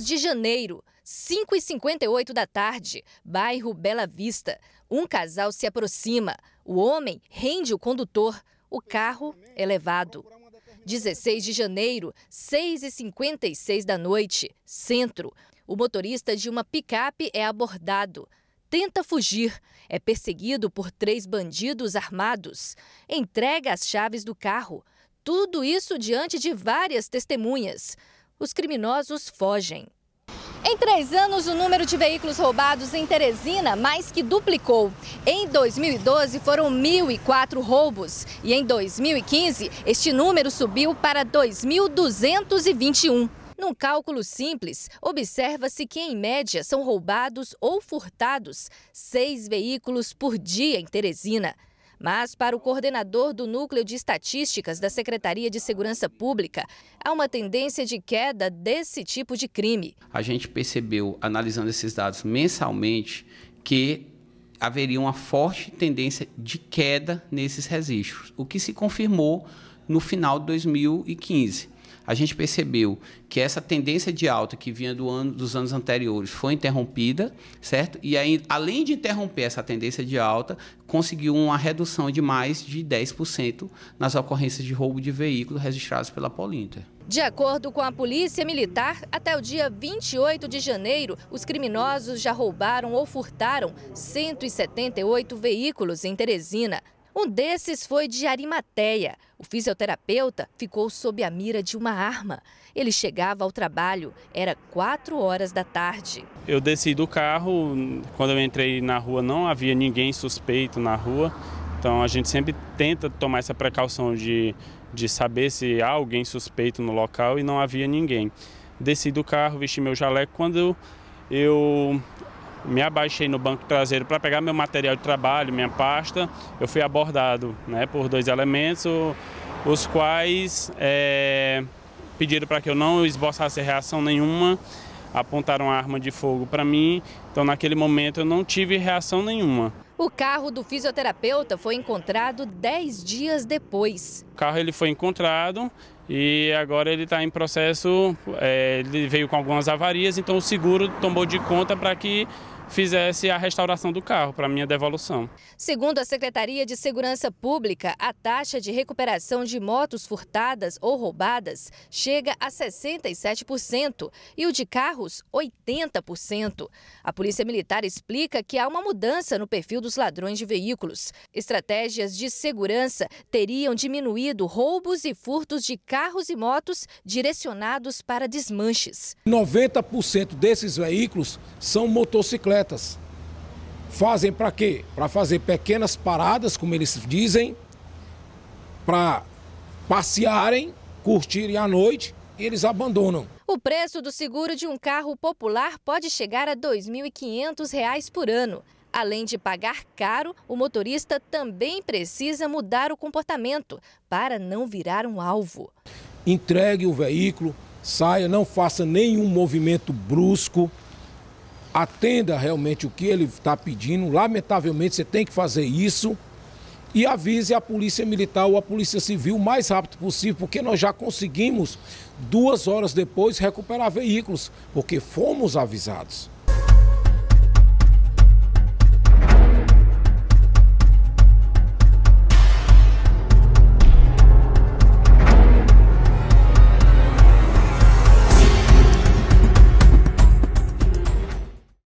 10 de janeiro, 5h58 da tarde, bairro Bela Vista. Um casal se aproxima. O homem rende o condutor. O carro é levado. 16 de janeiro, 6h56 da noite, centro. O motorista de uma picape é abordado. Tenta fugir. É perseguido por três bandidos armados. Entrega as chaves do carro. Tudo isso diante de várias testemunhas. Os criminosos fogem. Em três anos, o número de veículos roubados em Teresina mais que duplicou. Em 2012, foram 1.004 roubos. E em 2015, este número subiu para 2.221. Num cálculo simples, observa-se que, em média, são roubados ou furtados seis veículos por dia em Teresina. Mas, para o coordenador do Núcleo de Estatísticas da Secretaria de Segurança Pública, há uma tendência de queda desse tipo de crime. A gente percebeu, analisando esses dados mensalmente, que haveria uma forte tendência de queda nesses registros, o que se confirmou no final de 2015 a gente percebeu que essa tendência de alta que vinha do ano, dos anos anteriores foi interrompida, certo? E aí, além de interromper essa tendência de alta, conseguiu uma redução de mais de 10% nas ocorrências de roubo de veículos registrados pela Polinter. De acordo com a Polícia Militar, até o dia 28 de janeiro, os criminosos já roubaram ou furtaram 178 veículos em Teresina. Um desses foi de Arimateia. O fisioterapeuta ficou sob a mira de uma arma. Ele chegava ao trabalho, era 4 horas da tarde. Eu desci do carro, quando eu entrei na rua não havia ninguém suspeito na rua. Então a gente sempre tenta tomar essa precaução de, de saber se há alguém suspeito no local e não havia ninguém. Desci do carro, vesti meu jaleco. Quando eu me abaixei no banco traseiro para pegar meu material de trabalho, minha pasta. Eu fui abordado né, por dois elementos, os quais é, pediram para que eu não esboçasse reação nenhuma, apontaram arma de fogo para mim. Então, naquele momento, eu não tive reação nenhuma. O carro do fisioterapeuta foi encontrado 10 dias depois. O carro ele foi encontrado e agora ele está em processo, é, ele veio com algumas avarias, então o seguro tomou de conta para que fizesse a restauração do carro para minha devolução. Segundo a Secretaria de Segurança Pública, a taxa de recuperação de motos furtadas ou roubadas chega a 67% e o de carros 80%. A Polícia Militar explica que há uma mudança no perfil dos ladrões de veículos. Estratégias de segurança teriam diminuído roubos e furtos de carros e motos direcionados para desmanches. 90% desses veículos são motocicletas Fazem para quê? Para fazer pequenas paradas, como eles dizem, para passearem, curtirem a noite e eles abandonam. O preço do seguro de um carro popular pode chegar a R$ 2.500 por ano. Além de pagar caro, o motorista também precisa mudar o comportamento para não virar um alvo. Entregue o veículo, saia, não faça nenhum movimento brusco atenda realmente o que ele está pedindo. Lamentavelmente, você tem que fazer isso e avise a Polícia Militar ou a Polícia Civil o mais rápido possível, porque nós já conseguimos, duas horas depois, recuperar veículos, porque fomos avisados.